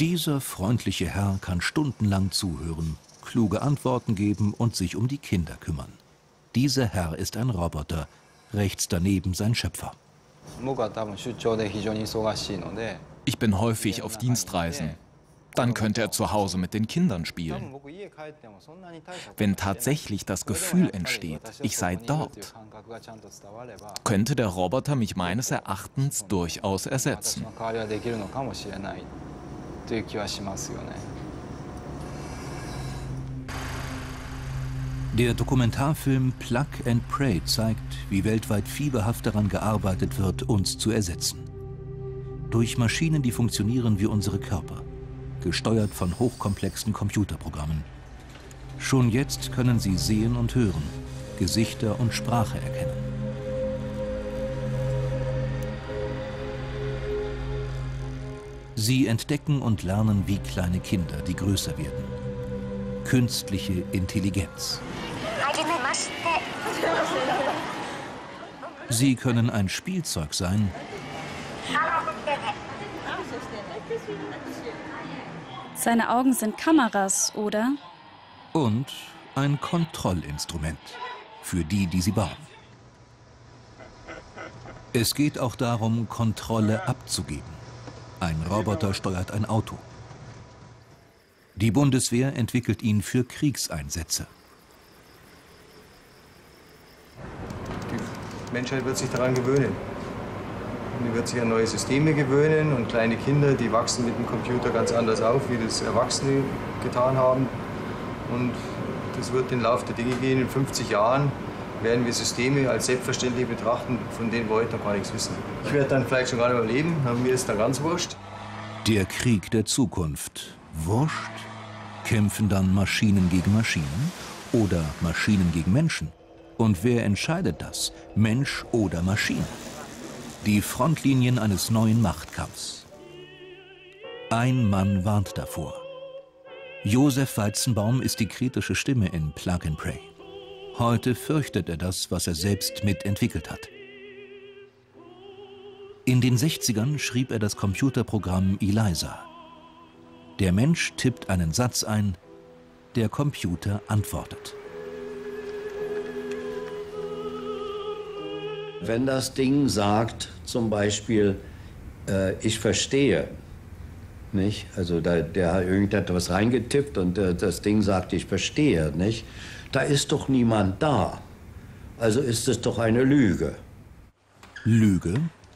Dieser freundliche Herr kann stundenlang zuhören, kluge Antworten geben und sich um die Kinder kümmern. Dieser Herr ist ein Roboter, rechts daneben sein Schöpfer. Ich bin häufig auf Dienstreisen. Dann könnte er zu Hause mit den Kindern spielen. Wenn tatsächlich das Gefühl entsteht, ich sei dort, könnte der Roboter mich meines Erachtens durchaus ersetzen. Der Dokumentarfilm Plug and Pray zeigt, wie weltweit fieberhaft daran gearbeitet wird, uns zu ersetzen. Durch Maschinen, die funktionieren wie unsere Körper gesteuert von hochkomplexen Computerprogrammen. Schon jetzt können sie sehen und hören, Gesichter und Sprache erkennen. Sie entdecken und lernen wie kleine Kinder, die größer werden. Künstliche Intelligenz. Sie können ein Spielzeug sein Seine Augen sind Kameras, oder? Und ein Kontrollinstrument für die, die sie bauen. Es geht auch darum, Kontrolle abzugeben. Ein Roboter steuert ein Auto. Die Bundeswehr entwickelt ihn für Kriegseinsätze. Die Menschheit wird sich daran gewöhnen. Und die wird sich an neue Systeme gewöhnen und kleine Kinder, die wachsen mit dem Computer ganz anders auf, wie das Erwachsene getan haben. Und das wird den Lauf der Dinge gehen. In 50 Jahren werden wir Systeme als selbstverständlich betrachten, von denen wir heute noch gar nichts wissen. Ich werde dann vielleicht schon gar nicht mehr leben, mir ist dann ganz wurscht. Der Krieg der Zukunft. Wurscht? Kämpfen dann Maschinen gegen Maschinen oder Maschinen gegen Menschen? Und wer entscheidet das? Mensch oder Maschine? Die Frontlinien eines neuen Machtkampfs. Ein Mann warnt davor. Josef Weizenbaum ist die kritische Stimme in Plug and Pray. Heute fürchtet er das, was er selbst mitentwickelt hat. In den 60ern schrieb er das Computerprogramm ELIZA. Der Mensch tippt einen Satz ein, der Computer antwortet. Wenn das Ding sagt, zum Beispiel, äh, ich verstehe, nicht? Also da, der hat irgendetwas reingetippt und äh, das Ding sagt, ich verstehe, nicht? Da ist doch niemand da. Also ist es doch eine Lüge. Lüge?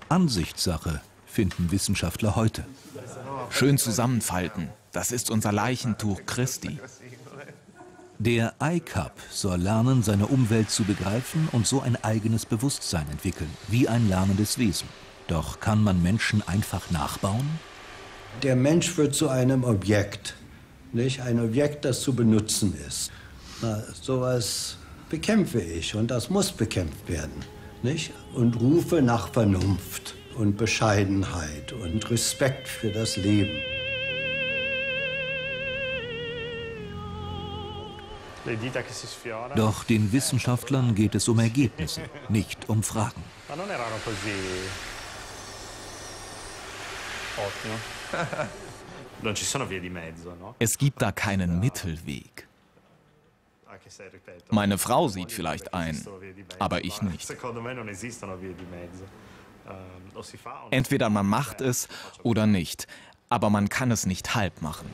Ansichtssache, finden Wissenschaftler heute. Schön zusammenfalten. Das ist unser Leichentuch Christi. Der iCup soll lernen, seine Umwelt zu begreifen und so ein eigenes Bewusstsein entwickeln, wie ein lernendes Wesen. Doch kann man Menschen einfach nachbauen? Der Mensch wird zu einem Objekt, nicht? Ein Objekt, das zu benutzen ist. Na, sowas bekämpfe ich und das muss bekämpft werden, nicht? Und rufe nach Vernunft und Bescheidenheit und Respekt für das Leben. Doch den Wissenschaftlern geht es um Ergebnisse, nicht um Fragen. Es gibt da keinen Mittelweg. Meine Frau sieht vielleicht ein, aber ich nicht. Entweder man macht es oder nicht, aber man kann es nicht halb machen.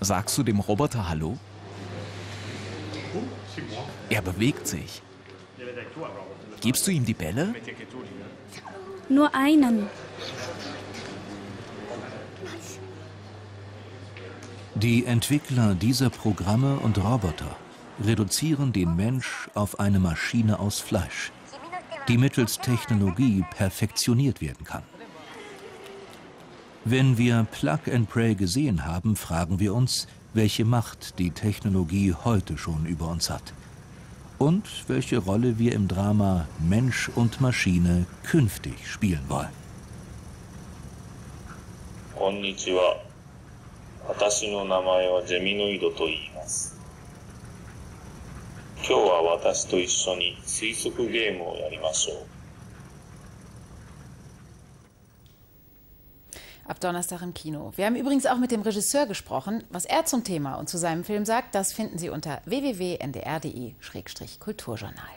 Sagst du dem Roboter Hallo? Er bewegt sich. Gibst du ihm die Bälle? Nur einen. Die Entwickler dieser Programme und Roboter reduzieren den Mensch auf eine Maschine aus Fleisch, die mittels Technologie perfektioniert werden kann. Wenn wir Plug and Pray gesehen haben, fragen wir uns, welche Macht die Technologie heute schon über uns hat. Und welche Rolle wir im Drama Mensch und Maschine künftig spielen wollen. 私の名前はジェミノイドと言います。今日は私と一緒に推測ゲームをやりましょう。Ab Donnerstag im Kino. Wir haben übrigens auch mit dem Regisseur gesprochen. Was er zum Thema und zu seinem Film sagt, das finden Sie unter www.ndr.de-kulturjournal.